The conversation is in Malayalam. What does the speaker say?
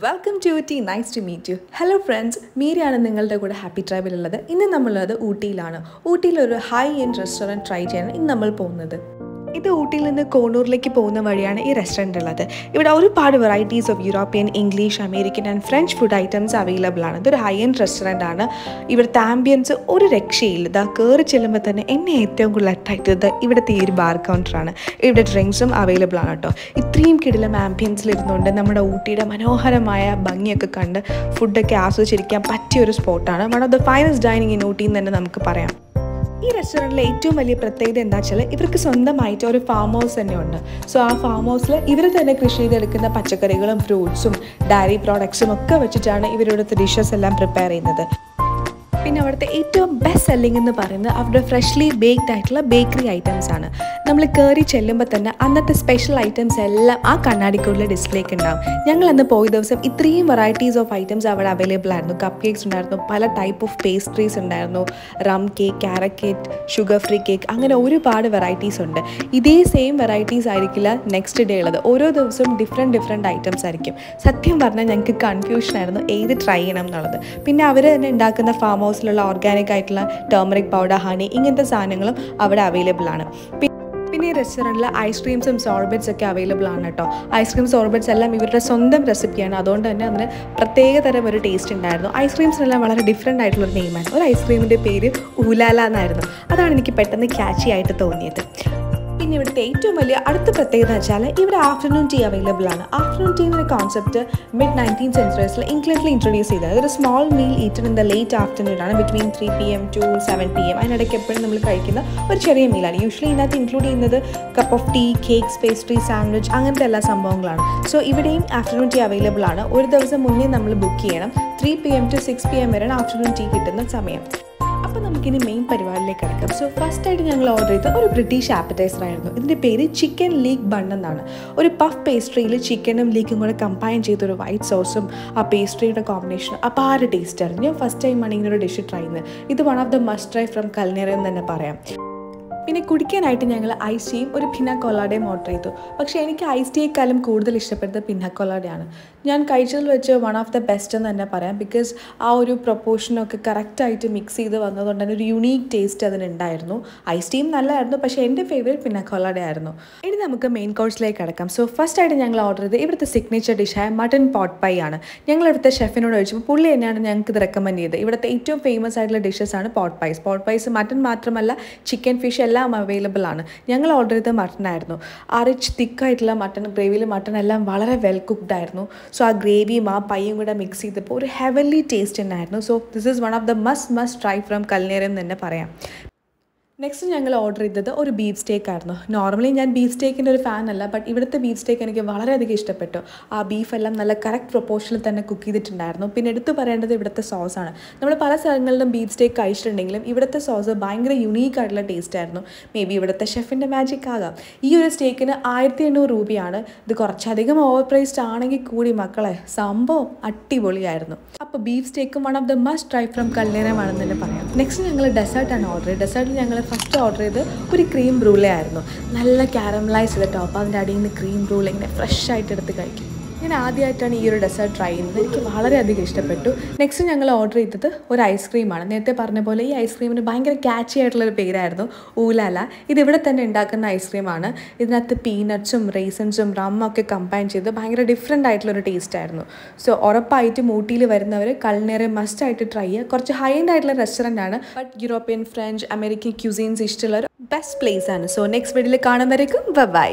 Welcome to the nice to meet you hello friends മീരയാണ് നിങ്ങളുടെ കൂടെ ഹാപ്പി ട്രൈബിലുള്ളത് ഇന്ന് നമ്മളുള്ളത് ഊട്ടിയിലാണ്. ഊട്ടിയിലൊരു ഹൈ എൻഡ് റെസ്റ്റോറന്റ് ട്രൈ ചെയ്യാൻ ഇന്ന് നമ്മൾ പോകുന്നത്. ഇത് ഊട്ടിയിൽ നിന്ന് കോണൂറിലേക്ക് പോകുന്ന വഴിയാണ് ഈ റെസ്റ്റോറന്റ് ഉള്ളത്? ഇവിടെ ഒരുപാട് varieties of European English American and French food items available ആണ്. ഇതൊരു ഹൈ എൻഡ് റെസ്റ്റോറന്റ് ആണ്. ഇവിടുത്തെ ആംബിയൻസ് ഒരു രക്ഷയില്ല. ഇതാ കയറി ചെല്ലുമ്പോൾ തന്നെ എന്നെ ഏറ്റവും കൂടുതൽ അട്രാക്ട് ചെയ്തത് ഇവിടുത്തെ ഈ ഒരു ബാർ കൗണ്ടറാണ് ഇവിടെ ഡ്രിങ്ക്സും അവൈലബിൾ ആണ് കേട്ടോ. ഇത്രയും കിടിലം ആംബിയൻസിൽ ഇരുന്നുകൊണ്ട് നമ്മുടെ ഊട്ടിയുടെ മനോഹരമായ ഭംഗിയൊക്കെ കണ്ട് ഫുഡൊക്കെ ആസ്വദിച്ചിരിക്കാൻ പറ്റിയ ഒരു സ്പോട്ടാണ് one of the finest dining in Ooty എന്ന് തന്നെ നമുക്ക് പറയാം. ഈ റെസ്റ്റോറന്റിലെ ഏറ്റവും വലിയ പ്രത്യേകത എന്താ വെച്ചാൽ ഇവർക്ക് സ്വന്തമായിട്ട് ഒരു ഫാം ഹൗസ് തന്നെ ഉണ്ട്. സോ ആ ഫാം ഹൗസിൽ ഇവർ തന്നെ കൃഷി ചെയ്തെടുക്കുന്ന പച്ചക്കറികളും ഫ്രൂട്ട്സും ഡയറി പ്രോഡക്ട്സും ഒക്കെ വെച്ചിട്ടാണ് ഇവരുടെ ഡിഷസ് എല്ലാം പ്രിപ്പയർ ചെയ്യുന്നത്. പിന്നെ അവിടുത്തെ ഏറ്റവും ബെസ്റ്റ് സെല്ലിംഗ് എന്ന് പറയുന്നത് അവരുടെ ഫ്രഷ്ലി ബേക്ക്ഡ് ആയിട്ടുള്ള ബേക്കറി ഐറ്റംസ് ആണ്. നമ്മൾ കയറി ചെല്ലുമ്പോൾ തന്നെ അന്നത്തെ സ്പെഷ്യൽ ഐറ്റംസ് എല്ലാം ആ കണ്ണാടിക്കുള്ളിൽ ഡിസ്പ്ലേക്ക് ഉണ്ടാവും. ഞങ്ങൾ അന്ന് പോയ ദിവസം ഇത്രയും വെറൈറ്റീസ് ഓഫ് ഐറ്റംസ് അവിടെ അവൈലബിൾ ആയിരുന്നു. കപ്പ് കേക്ക്സ് ഉണ്ടായിരുന്നു പല ടൈപ്പ് ഓഫ് പേസ്ട്രീസ് ഉണ്ടായിരുന്നു. Rum cake carrot cake sugar free cake അങ്ങനെ ഒരുപാട് വെറൈറ്റീസ് ഉണ്ട്. ഇതേ സെയിം വെറൈറ്റീസ് ആയിരിക്കില്ല നെക്സ്റ്റ് ഡേ ഉള്ളത്. ഓരോ ദിവസവും ഡിഫറെന്റ് ഡിഫറെന്റ് ഐറ്റംസ് ആയിരിക്കും. സത്യം പറഞ്ഞാൽ ഞങ്ങൾക്ക് കൺഫ്യൂഷൻ ആയിരുന്നു. ഏത് ട്രൈ ചെയ്യണം എന്നുള്ളത്. പിന്നെ അവർ തന്നെ ഉണ്ടാക്കുന്ന ഫാം ഹൗസിലുള്ള ഓർഗാനിക് ആയിട്ടുള്ള ടേമറിക് പൗഡർ ഹണി ഇങ്ങനത്തെ സാധനങ്ങളും അവിടെ അവൈലബിൾ ആണ്. പിന്നെ ഈ റെസ്റ്റോറന്റിൽ ഐസ്ക്രീംസും സോൾബെറ്റ്സ് ഒക്കെ അവൈലബിൾ ആണ് കേട്ടോ ഐസ്ക്രീം സോൾബെറ്റ്സ് എല്ലാം ഇവരുടെ സ്വന്തം റെസിപ്പിയാണ് അതുകൊണ്ട് തന്നെ അതിന് പ്രത്യേക തരം ഒരു ടേസ്റ്റ് ഉണ്ടായിരുന്നു. ഐസ്ക്രീംസിനെല്ലാം വളരെ ഡിഫറെന്റ് ആയിട്ടുള്ള ഒരു നെയിമാണ് ഒരു ഐസ്ക്രീമിന്റെ പേര് ഊലാല എന്നായിരുന്നു. അതാണ് എനിക്ക് പെട്ടെന്ന് ക്യാച്ചി ആയിട്ട് തോന്നിയത്. പിന്നെ ഇവിടുത്തെ ഏറ്റവും വലിയ അടുത്ത പ്രത്യേകത വെച്ചാൽ ഇവിടെ ആഫ്റ്റർനൂൺ ടീ അവൈലബിൾ ആണ്. ആഫ്റ്റർനൂൺ ടീ എന്ന കോൺസെപ്റ്റ് മിഡ് നയന്റീൻ സെഞ്ചുറീസിൽ ഇംഗ്ലണ്ടിൽ ഇൻട്രൊഡ്യൂസ് ചെയ്തത്. ഒരു small meal eaten in the late afternoon ആണ്. Between three P M to seven P M അതിനിടയ്ക്ക് എപ്പോഴും നമ്മൾ കഴിക്കുന്ന ഒരു ചെറിയ മീലാണ് യൂഷ്വലി ഇതിനകത്ത് ഇൻക്ലൂഡ് ചെയ്യുന്നത് cup of tea cakes pastry sandwich അങ്ങനത്തെ എല്ലാ സംഭവങ്ങളാണ്. സോ ഇവിടെയും ആഫ്റ്റർനൂൺ ടീ അവൈലബിൾ ആണ്. ഒരു ദിവസം മുന്നേ നമ്മൾ ബുക്ക് ചെയ്യണം. Three P M to six P M വരെയാണ് ആഫ്റ്റർനൂൺ ടീ കിട്ടുന്ന സമയം. അപ്പോൾ നമുക്കിനി മെയിൻ പരിപാടിയിലേക്ക് കിടക്കാം. സോ ഫസ്റ്റ് ആയിട്ട് ഞങ്ങൾ ഓർഡർ ചെയ്ത ഒരു ബ്രിട്ടീഷ് ആപ്പറ്റൈസർ ആയിരുന്നു. ഇതിന്റെ പേര് ചിക്കൻ ലീക്ക് ബൺ എന്നാണ്. ഒരു പഫ് പേസ്ട്രിയിൽ ചിക്കനും ലീക്കും കൂടെ കമ്പൈൻ ചെയ്തൊരു വൈറ്റ് സോസും ആ പേസ്ട്രിയുടെ കോമ്പിനേഷൻ ഒരു ടേസ്റ്റ് ആയിരുന്നു. ഞാൻ ഫസ്റ്റ് ടൈമാണ് ഇങ്ങനെ ഒരു ഡിഷ് ട്രൈ ചെയ്യുന്നത്. ഇത് one of the must try from കൽനേറ എന്ന് തന്നെ പറയാം. പിന്നെ കുടിക്കാനായിട്ട് ഞങ്ങൾ ഐസ് ടീയും ഒരു പിന്ന കൊലാഡയും ഓർഡർ ചെയ്തു. പക്ഷേ എനിക്ക് ഐസ് ടീയേക്കാളും കൂടുതൽ ഇഷ്ടപ്പെട്ടത് പിന്ന കൊലാഡയാണ് ഞാൻ കഴിച്ചതിൽ വെച്ച് വൺ ഓഫ് ദ ബെസ്റ്റ് എന്ന് തന്നെ പറയാം. ബിക്കോസ് ആ ഒരു പ്രൊപ്പോർഷനൊക്കെ കറക്റ്റായിട്ട് മിക്സ് ചെയ്ത് വന്നതുകൊണ്ട് തന്നെ ഒരു യുണീക്ക് ടേസ്റ്റ് അതിനുണ്ടായിരുന്നു. ഐസ് ടീയും നല്ലതായിരുന്നു പക്ഷേ എന്റെ ഫേവറേറ്റ് പിന്ന കൊലാഡ ആയിരുന്നു ഇനി നമുക്ക് മെയിൻ കോഴ്സിലേക്ക് കിടക്കാം. സോ ഫസ്റ്റ് ആയിട്ട് ഞങ്ങൾ ഓർഡർ ചെയ്ത് ഇവിടുത്തെ സിഗ്നേച്ചർ ഡിഷായ മട്ടൺ പോട്ട് പൈ ആണ്. ഞങ്ങൾ ഇവിടുത്തെ ഷെഫിനോട് ചോദിച്ചപ്പോൾ പുള്ളി തന്നെയാണ് ഞങ്ങൾക്ക് ഇത് റെക്കമെൻഡ് ചെയ്തത്. ഇവിടുത്തെ ഏറ്റവും ഫേമസ് ആയിട്ടുള്ള ഡിഷസ് ആണ് pot pies pot pies mutton മാത്രമല്ല ചിക്കൻ ഫിഷ് എല്ലാം അവൈലബിൾ ആണ്. ഞങ്ങൾ ഓർഡർ ചെയ്ത മട്ടൺ ആയിരുന്നു. ആ റിച്ച് തിക്കായിട്ടുള്ള മട്ടൺ ഗ്രേവിയിൽ മട്ടൺ എല്ലാം വളരെ വെൽ കുക്ക്ഡ് ആയിരുന്നു. സോ ആ ഗ്രേവിയും ആ പയ്യും കൂടെ മിക്സ് ചെയ്തപ്പോൾ ഒരു ഹെവൻലി ടേസ്റ്റ് ഉണ്ടായിരുന്നു so this is one of the must must try from കൽനേരം എന്ന് തന്നെ പറയാം. നെക്സ്റ്റ് ഞങ്ങൾ ഓർഡർ ചെയ്തത് ഒരു ബീഫ് സ്റ്റേക്ക് ആയിരുന്നു. നോർമലി ഞാൻ ബീഫ് സ്റ്റേക്കിന്റെ ഒരു ഫാൻ അല്ല ബട്ട് ഇവിടുത്തെ ബീഫ് സ്റ്റേക്ക് എനിക്ക് വളരെയധികം ഇഷ്ടപ്പെട്ടു. ആ ബീഫ് എല്ലാം നല്ല കറക്റ്റ് പ്രൊപ്പോർഷനിൽ തന്നെ കുക്ക് ചെയ്തിട്ടുണ്ടായിരുന്നു. പിന്നെ എടുത്തു പറയേണ്ടത് ഇവിടുത്തെ സോസാണ് നമ്മൾ പല സ്ഥലങ്ങളിലും ബീഫ് സ്റ്റേക്ക് കഴിച്ചിട്ടുണ്ടെങ്കിലും ഇവിടുത്തെ സോസ് ഭയങ്കര യുണീക്ക് ആയിട്ടുള്ള ടേസ്റ്റ് ആയിരുന്നു. മേ ബി ഇവിടുത്തെ ഷെഫിന്റെ മാജിക് ആകാം. ഈ ഒരു സ്റ്റേക്കിന് ആയിരത്തി എണ്ണൂറ് രൂപയാണ്. ഇത് കുറച്ചധികം ഓവർ പ്രൈസ്ഡ് ആണെങ്കിൽ കൂടി മക്കളെ സംഭവം അടിപൊളിയായിരുന്നു. അപ്പോൾ beef സ്റ്റേക്കും one of the must try from കല്ലേരമാണെന്ന് തന്നെ പറയാം. നെക്സ്റ്റ് ഞങ്ങൾ ഡെസേർട്ടാണ് ഓർഡർ ചെയ്തത്. ഡെസേർട്ടിൽ ഞങ്ങൾ ഫസ്റ്റ് ഓർഡർ ചെയ്ത് ഒരു ക്രീം ബ്രൂലെ ആയിരുന്നു. നല്ല കാരമലൈസ് ചെയ്ത ടോപ്പ് അതിന്റെ അടിയിൽ നിന്ന് ക്രീം ബ്രൂലെ ഇങ്ങനെ ഫ്രഷ് ആയിട്ട് എടുത്ത് കഴിക്കും. ഞാൻ ആദ്യമായിട്ടാണ് ഈ ഒരു ഡെസേർട്ട് ട്രൈ ചെയ്യുന്നത്. എനിക്ക് വളരെയധികം ഇഷ്ടപ്പെട്ടു. നെക്സ്റ്റ് ഞങ്ങൾ ഓർഡർ ചെയ്തത് ഒരു ഐസ്ക്രീമാണ് നേരത്തെ പറഞ്ഞ പോലെ ഈ ഐസ്ക്രീമിന് ഭയങ്കര ക്യാച്ചി ആയിട്ടുള്ളൊരു പേരായിരുന്നു. ഊലാല. ഇതിവിടെ തന്നെ ഉണ്ടാക്കുന്ന ഐസ്ക്രീമാണ് ഇതിനകത്ത് പീനട്ട്സും റേസൻസും റമ്മൊക്കെ കമ്പൈൻ ചെയ്ത് ഭയങ്കര ഡിഫറെന്റ് ആയിട്ടുള്ളൊരു ടേസ്റ്റ് ആയിരുന്നു. സോ ഉറപ്പായിട്ടും ഊട്ടിയിൽ വരുന്നവർ കൾനേറെ മസ്റ്റ് ആയിട്ട് ട്രൈ ചെയ്യുക. കുറച്ച് ഹൈ എൻഡ് ആയിട്ടുള്ള റെസ്റ്റോറന്റ് ആണ്. But European French American cuisines ഇഷ്ടമുള്ള ഒരു ബെസ്റ്റ് പ്ലേസ് ആണ്. സോ നെക്സ്റ്റ് വീഡിയോയിൽ കാണുമ്പോഴേക്കും ബൈ